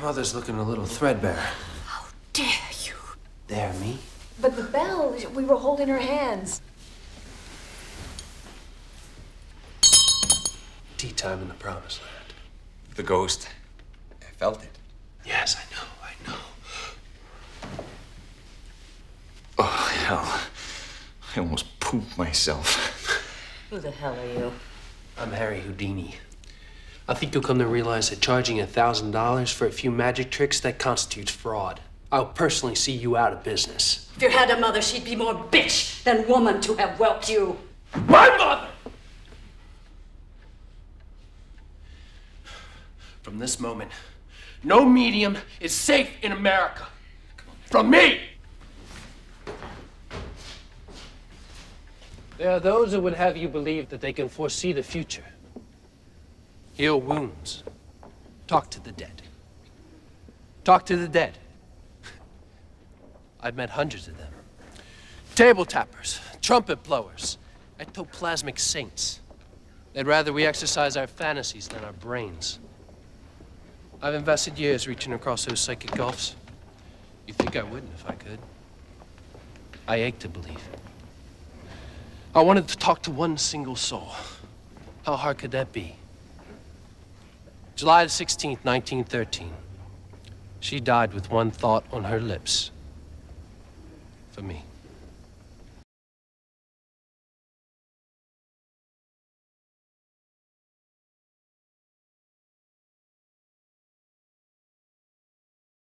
mother's looking a little threadbare. How dare you? Dare me? But the bell, we were holding her hands. Tea time in the promised land. The ghost. I felt it. Yes, I know, I know. Oh, hell. I almost pooped myself. Who the hell are you? I'm Harry Houdini. I think you'll come to realize that charging a thousand dollars for a few magic tricks that constitutes fraud. I'll personally see you out of business. If you had a mother, she'd be more bitch than woman to have whelped you. My mother! From this moment, no medium is safe in America. From me! There are those who would have you believe that they can foresee the future, heal wounds, talk to the dead. Talk to the dead. I've met hundreds of them. Table tappers, trumpet blowers, ectoplasmic saints. They'd rather we exercise our fantasies than our brains. I've invested years reaching across those psychic gulfs. You'd think I wouldn't if I could. I ache to believe. I wanted to talk to one single soul. How hard could that be? July 16th, 1913. She died with one thought on her lips. For me.